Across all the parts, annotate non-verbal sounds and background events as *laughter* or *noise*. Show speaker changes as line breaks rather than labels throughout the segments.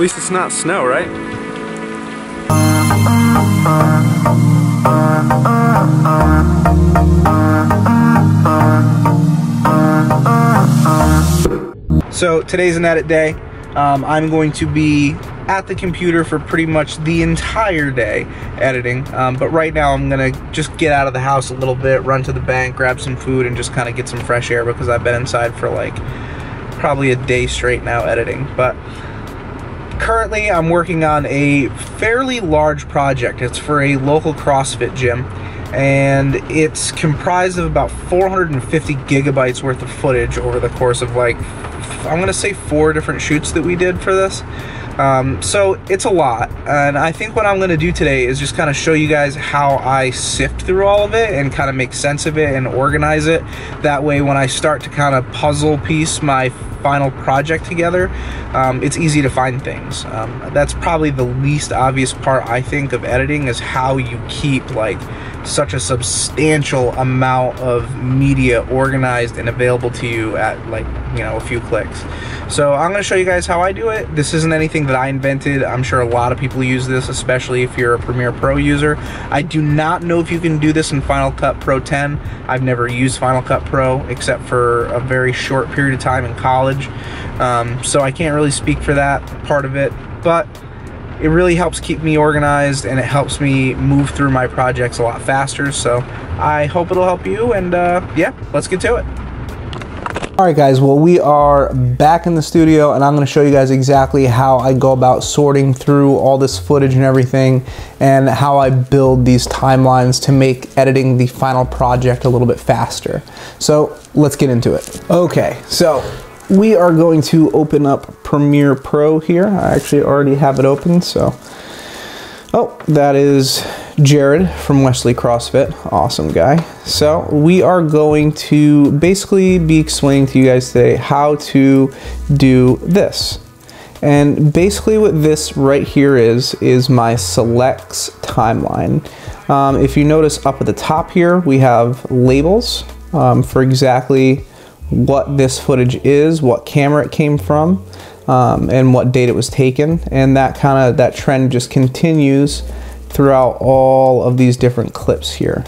At least it's not snow, right? So today's an edit day. Um, I'm going to be at the computer for pretty much the entire day editing. Um, but right now I'm gonna just get out of the house a little bit, run to the bank, grab some food, and just kind of get some fresh air because I've been inside for like probably a day straight now editing. But currently I'm working on a fairly large project. It's for a local CrossFit gym and it's comprised of about 450 gigabytes worth of footage over the course of like I'm gonna say four different shoots that we did for this. Um, so it's a lot, and I think what I'm gonna do today is just kind of show you guys how I sift through all of it and kind of make sense of it and organize it. That way, when I start to kind of puzzle piece my final project together, um, it's easy to find things. Um, that's probably the least obvious part I think of editing is how you keep like such a substantial amount of media organized and available to you at like you know a few clicks so i'm to show you guys how i do it this isn't anything that i invented i'm sure a lot of people use this especially if you're a premiere pro user i do not know if you can do this in final cut pro 10 i've never used final cut pro except for a very short period of time in college um, so i can't really speak for that part of it but it really helps keep me organized and it helps me move through my projects a lot faster. So I hope it'll help you. And uh, yeah, let's get to it. All right, guys, well, we are back in the studio and I'm gonna show you guys exactly how I go about sorting through all this footage and everything and how I build these timelines to make editing the final project a little bit faster. So let's get into it. Okay, so we are going to open up Premiere Pro here. I actually already have it open, so. Oh, that is Jared from Westerly CrossFit. Awesome guy. So we are going to basically be explaining to you guys today how to do this. And basically what this right here is, is my selects timeline. Um, if you notice up at the top here, we have labels um, for exactly what this footage is, what camera it came from, um, and what date it was taken. And that kind of, that trend just continues throughout all of these different clips here.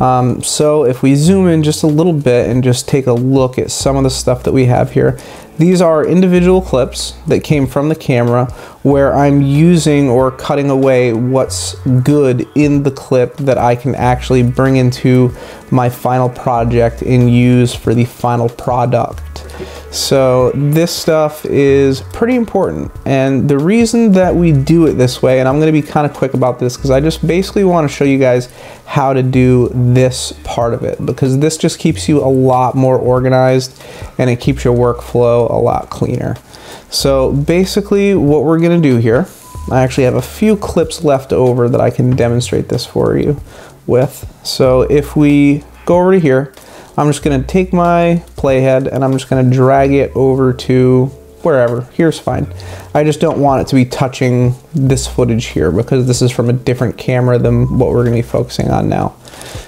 Um, so if we zoom in just a little bit and just take a look at some of the stuff that we have here, these are individual clips that came from the camera where I'm using or cutting away what's good in the clip that I can actually bring into my final project and use for the final product. So this stuff is pretty important. And the reason that we do it this way, and I'm gonna be kind of quick about this because I just basically wanna show you guys how to do this part of it because this just keeps you a lot more organized and it keeps your workflow a lot cleaner. So basically what we're gonna do here, I actually have a few clips left over that I can demonstrate this for you with. So if we go over to here, I'm just gonna take my playhead and I'm just gonna drag it over to wherever. Here's fine. I just don't want it to be touching this footage here because this is from a different camera than what we're gonna be focusing on now.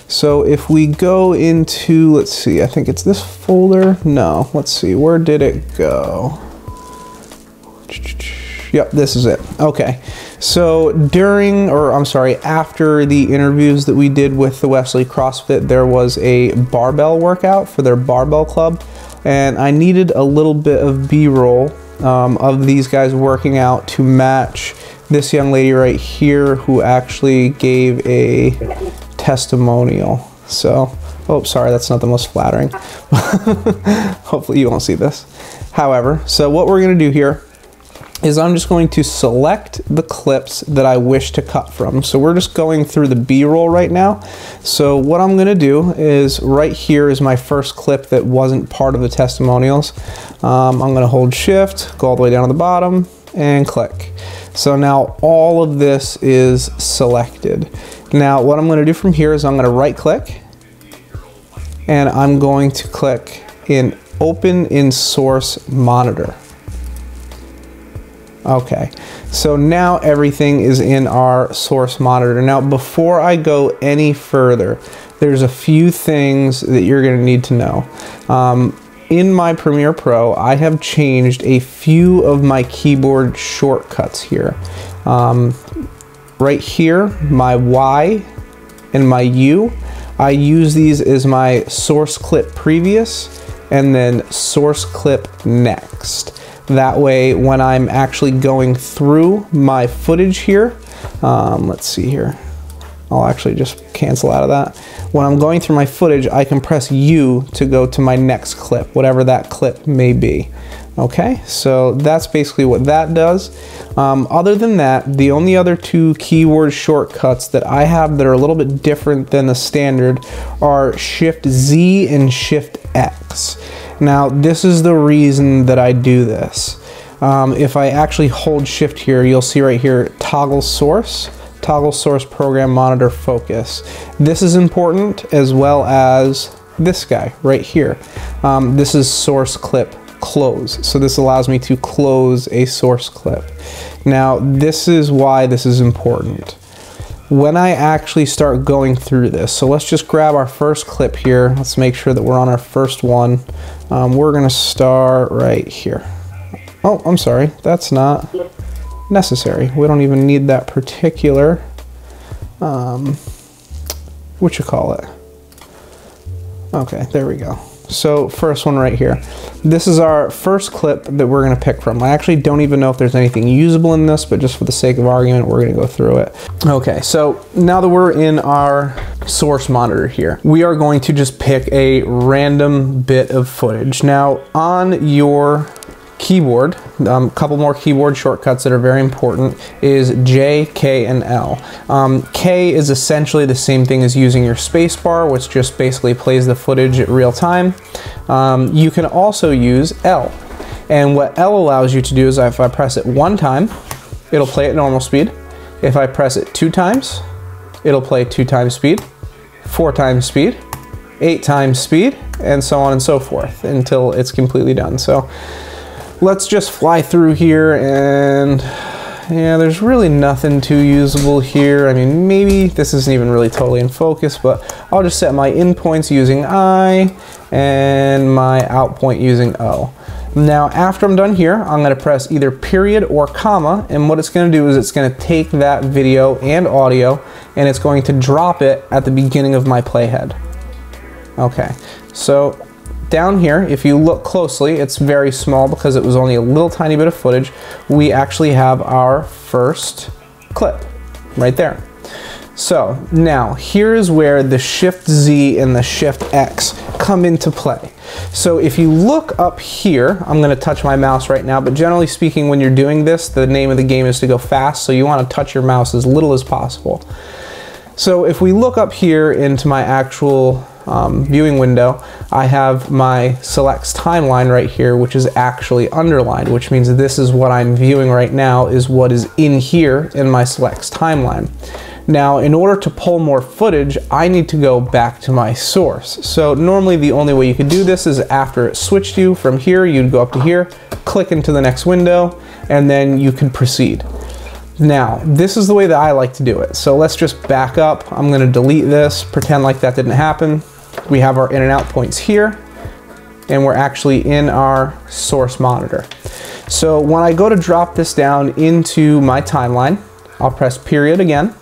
So if we go into, let's see, I think it's this folder. No, let's see, where did it go? Yep, this is it. Okay. So during, or I'm sorry, after the interviews that we did with the Westerly CrossFit, there was a barbell workout for their barbell club. And I needed a little bit of B-roll um, of these guys working out to match this young lady right here who actually gave a testimonial. So, oh, sorry, that's not the most flattering. *laughs* Hopefully you won't see this. However, so what we're gonna do here is I'm just going to select the clips that I wish to cut from. So we're just going through the B-roll right now. So what I'm gonna do is right here is my first clip that wasn't part of the testimonials. Um, I'm gonna hold shift, go all the way down to the bottom and click. So now all of this is selected. Now what I'm gonna do from here is I'm gonna right click and I'm going to click in open in source monitor. Okay, so now everything is in our source monitor. Now, before I go any further, there's a few things that you're gonna need to know. Um, in my Premiere Pro, I have changed a few of my keyboard shortcuts here. Um, right here, my Y and my U, I use these as my source clip previous and then source clip next. That way, when I'm actually going through my footage here, um, let's see here. I'll actually just cancel out of that. When I'm going through my footage, I can press U to go to my next clip, whatever that clip may be. Okay, so that's basically what that does. Um, other than that, the only other two keyword shortcuts that I have that are a little bit different than the standard are Shift Z and Shift X. Now, this is the reason that I do this. Um, if I actually hold Shift here, you'll see right here, toggle source toggle source program monitor focus. This is important as well as this guy right here. Um, this is source clip close. So this allows me to close a source clip. Now this is why this is important. When I actually start going through this, so let's just grab our first clip here. Let's make sure that we're on our first one. Um, we're gonna start right here. Oh, I'm sorry, that's not necessary. We don't even need that particular, um, what you call it. Okay, there we go. So first one right here. This is our first clip that we're gonna pick from. I actually don't even know if there's anything usable in this, but just for the sake of argument, we're gonna go through it. Okay, so now that we're in our source monitor here, we are going to just pick a random bit of footage. Now on your keyboard, a um, couple more keyboard shortcuts that are very important is J, K, and L. Um, K is essentially the same thing as using your spacebar, which just basically plays the footage at real time. Um, you can also use L. And what L allows you to do is if I press it one time, it'll play at normal speed. If I press it two times, it'll play two times speed, four times speed, eight times speed, and so on and so forth until it's completely done. So let's just fly through here and yeah, there's really nothing too usable here. I mean, maybe this isn't even really totally in focus, but I'll just set my in points using I and my out point using O. Now, after I'm done here, I'm gonna press either period or comma, and what it's gonna do is it's gonna take that video and audio, and it's going to drop it at the beginning of my playhead. Okay, so down here, if you look closely, it's very small because it was only a little tiny bit of footage. We actually have our first clip right there. So now here's where the Shift Z and the Shift X come into play. So if you look up here, I'm gonna touch my mouse right now, but generally speaking, when you're doing this, the name of the game is to go fast, so you wanna touch your mouse as little as possible. So if we look up here into my actual um, viewing window, I have my selects timeline right here, which is actually underlined, which means this is what I'm viewing right now is what is in here in my selects timeline. Now, in order to pull more footage, I need to go back to my source. So normally the only way you could do this is after it switched you from here, you'd go up to here, click into the next window, and then you can proceed. Now, this is the way that I like to do it. So let's just back up. I'm gonna delete this, pretend like that didn't happen. We have our in and out points here, and we're actually in our source monitor. So when I go to drop this down into my timeline, I'll press period again,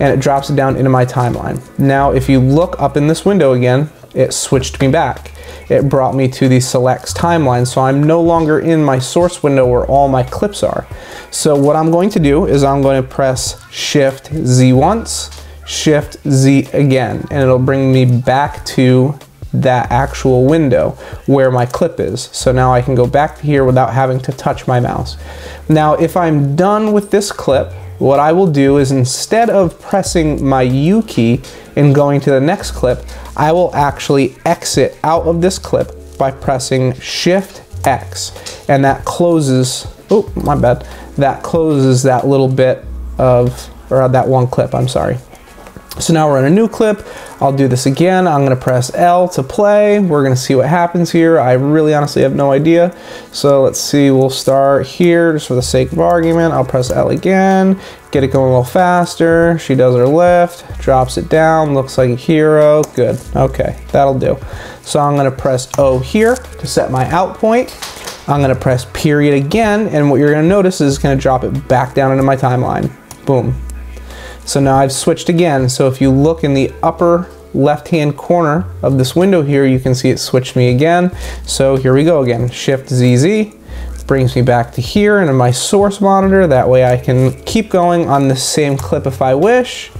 and it drops it down into my timeline. Now, if you look up in this window again, it switched me back it brought me to the selects timeline. So I'm no longer in my source window where all my clips are. So what I'm going to do is I'm going to press Shift Z once, Shift Z again, and it'll bring me back to that actual window where my clip is. So now I can go back here without having to touch my mouse. Now, if I'm done with this clip, what I will do is instead of pressing my U key and going to the next clip, I will actually exit out of this clip by pressing Shift X. And that closes, oh, my bad, that closes that little bit of, or that one clip, I'm sorry. So now we're in a new clip. I'll do this again. I'm gonna press L to play. We're gonna see what happens here. I really honestly have no idea. So let's see, we'll start here just for the sake of argument. I'll press L again, get it going a little faster. She does her lift, drops it down, looks like a hero. Good, okay, that'll do. So I'm gonna press O here to set my out point. I'm gonna press period again, and what you're gonna notice is it's gonna drop it back down into my timeline. Boom, so now I've switched again. So if you look in the upper left-hand corner of this window here, you can see it switched me again. So here we go again, Shift ZZ brings me back to here and in my source monitor. That way I can keep going on the same clip if I wish.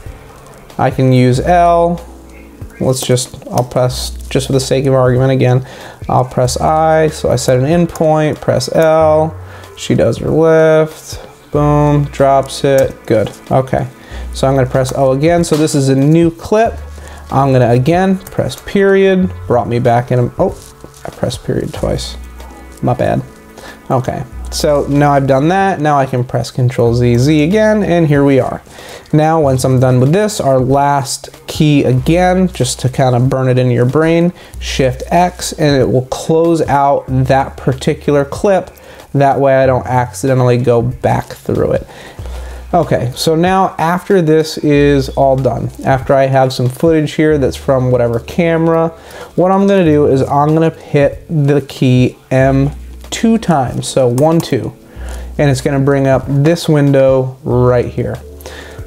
I can use L. Let's just, I'll press, just for the sake of argument again, I'll press I. So I set an endpoint, press L. She does her lift, boom, drops it, good, okay. So I'm gonna press O again. So this is a new clip. I'm gonna again press period, brought me back in. Oh, I pressed period twice. My bad. Okay, so now I've done that. Now I can press Control Z, Z again, and here we are. Now, once I'm done with this, our last key again, just to kind of burn it into your brain, Shift X, and it will close out that particular clip. That way I don't accidentally go back through it. Okay, so now after this is all done, after I have some footage here that's from whatever camera, what I'm gonna do is I'm gonna hit the key M two times, so one, two, and it's gonna bring up this window right here.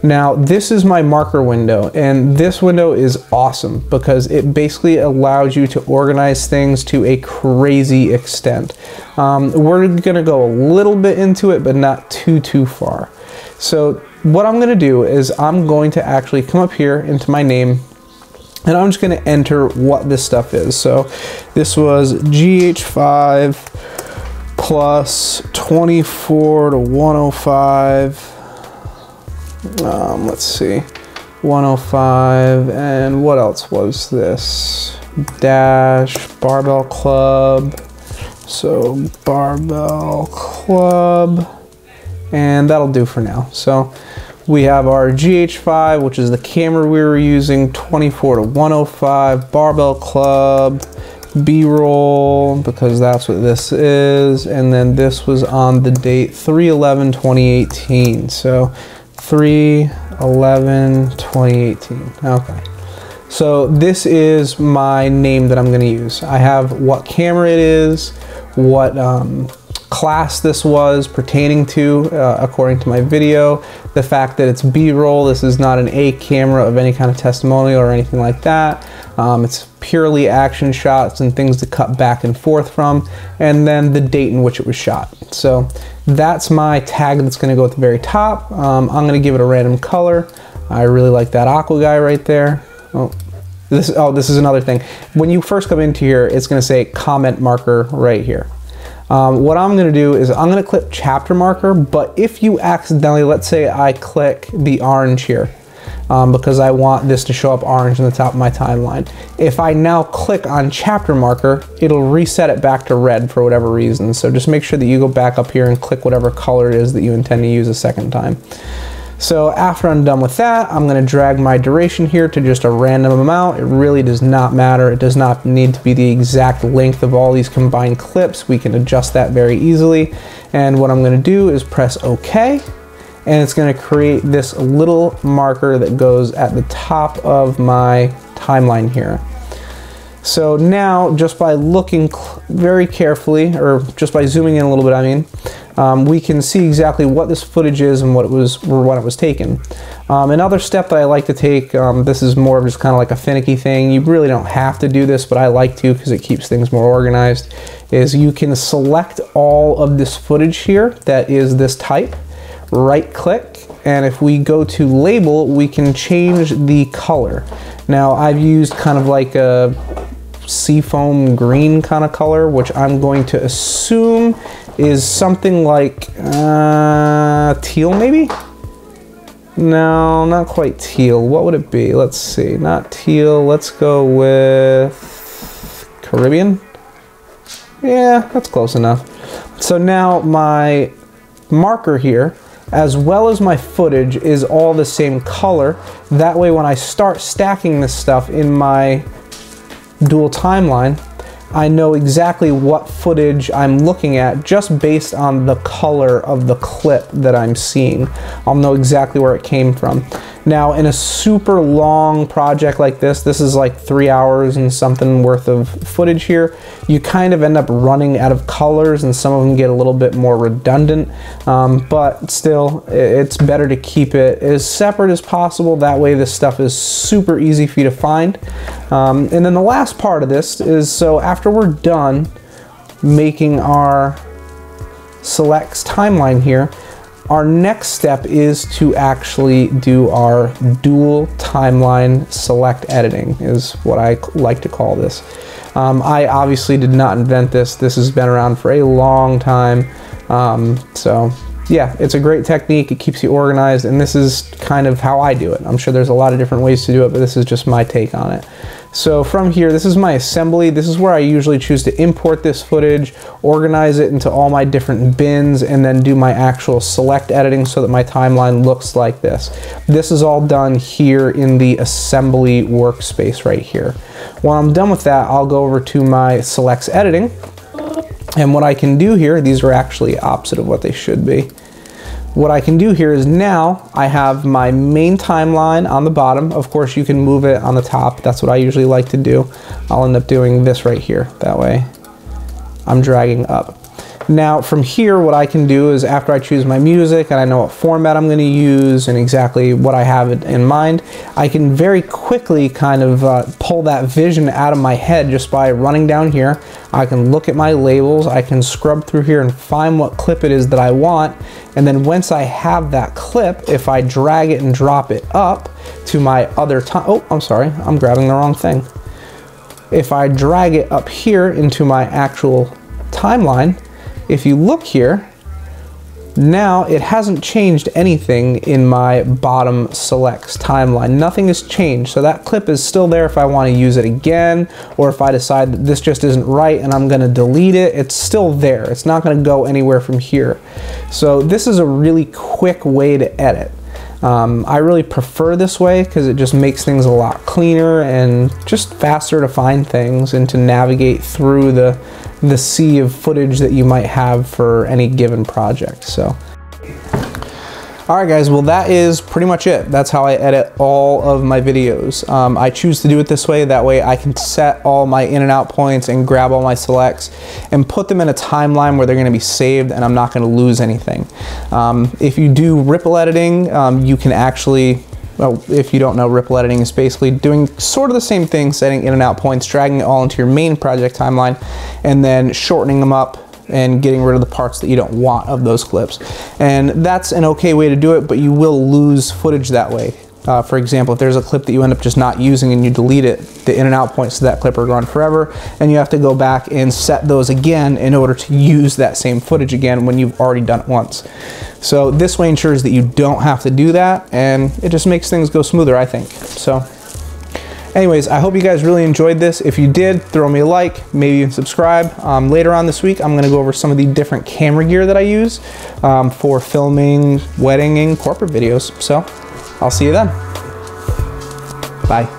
Now, this is my marker window, and this window is awesome because it basically allows you to organize things to a crazy extent. Um, we're gonna go a little bit into it, but not too, too far. So what I'm gonna do is I'm going to actually come up here into my name and I'm just gonna enter what this stuff is. So this was GH5 plus 24 to 105. Um, let's see, 105, and what else was this? Dash, barbell club. So barbell club and that'll do for now. So we have our GH5, which is the camera we were using, 24 to 105, barbell club, B-roll, because that's what this is, and then this was on the date 3-11-2018. So 3-11-2018, okay. So this is my name that I'm gonna use. I have what camera it is, what um, class this was pertaining to uh, according to my video. The fact that it's B-roll, this is not an A camera of any kind of testimonial or anything like that. Um, it's purely action shots and things to cut back and forth from, and then the date in which it was shot. So that's my tag that's gonna go at the very top. Um, I'm gonna give it a random color. I really like that aqua guy right there. Oh, this, oh, this is another thing. When you first come into here, it's gonna say comment marker right here. Um, what I'm gonna do is I'm gonna click chapter marker, but if you accidentally, let's say I click the orange here, um, because I want this to show up orange in the top of my timeline. If I now click on chapter marker, it'll reset it back to red for whatever reason. So just make sure that you go back up here and click whatever color it is that you intend to use a second time. So after I'm done with that, I'm gonna drag my duration here to just a random amount. It really does not matter. It does not need to be the exact length of all these combined clips. We can adjust that very easily. And what I'm gonna do is press OK, and it's gonna create this little marker that goes at the top of my timeline here. So now, just by looking very carefully, or just by zooming in a little bit, I mean, um, we can see exactly what this footage is and what it was when it was taken. Um, another step that I like to take, um, this is more of just kind of like a finicky thing. You really don't have to do this, but I like to because it keeps things more organized, is you can select all of this footage here that is this type, right click, and if we go to label, we can change the color. Now I've used kind of like a seafoam green kind of color, which I'm going to assume is something like uh, teal maybe? No, not quite teal. What would it be? Let's see. Not teal. Let's go with Caribbean. Yeah, that's close enough. So now my marker here as well as my footage is all the same color. That way when I start stacking this stuff in my dual timeline, I know exactly what footage I'm looking at just based on the color of the clip that I'm seeing. I'll know exactly where it came from. Now in a super long project like this, this is like three hours and something worth of footage here, you kind of end up running out of colors and some of them get a little bit more redundant, um, but still it's better to keep it as separate as possible. That way this stuff is super easy for you to find. Um, and then the last part of this is so after we're done making our selects timeline here, our next step is to actually do our dual timeline select editing is what I like to call this. Um, I obviously did not invent this. This has been around for a long time. Um, so yeah, it's a great technique. It keeps you organized, and this is kind of how I do it. I'm sure there's a lot of different ways to do it, but this is just my take on it. So from here, this is my assembly. This is where I usually choose to import this footage, organize it into all my different bins, and then do my actual select editing so that my timeline looks like this. This is all done here in the assembly workspace right here. When I'm done with that, I'll go over to my selects editing, and what I can do here, these are actually opposite of what they should be. What I can do here is now I have my main timeline on the bottom. Of course, you can move it on the top. That's what I usually like to do. I'll end up doing this right here. That way I'm dragging up. Now from here, what I can do is after I choose my music and I know what format I'm going to use and exactly what I have in mind, I can very quickly kind of uh, pull that vision out of my head just by running down here. I can look at my labels, I can scrub through here and find what clip it is that I want. And then once I have that clip, if I drag it and drop it up to my other time, oh, I'm sorry, I'm grabbing the wrong thing. If I drag it up here into my actual timeline, if you look here, now it hasn't changed anything in my bottom selects timeline. Nothing has changed. So that clip is still there if I want to use it again or if I decide that this just isn't right and I'm going to delete it, it's still there. It's not going to go anywhere from here. So this is a really quick way to edit. Um, I really prefer this way because it just makes things a lot cleaner and just faster to find things and to navigate through the, the sea of footage that you might have for any given project. So all right guys, well that is pretty much it. That's how I edit all of my videos. Um, I choose to do it this way, that way I can set all my in and out points and grab all my selects and put them in a timeline where they're gonna be saved and I'm not gonna lose anything. Um, if you do ripple editing, um, you can actually well, if you don't know, ripple editing is basically doing sort of the same thing, setting in and out points, dragging it all into your main project timeline, and then shortening them up and getting rid of the parts that you don't want of those clips. And that's an okay way to do it, but you will lose footage that way. Uh, for example, if there's a clip that you end up just not using and you delete it, the in and out points to that clip are gone forever, and you have to go back and set those again in order to use that same footage again when you've already done it once. So this way ensures that you don't have to do that, and it just makes things go smoother, I think. So Anyways, I hope you guys really enjoyed this. If you did, throw me a like, maybe even subscribe. Um, later on this week, I'm gonna go over some of the different camera gear that I use um, for filming wedding and corporate videos. So I'll see you then. Bye.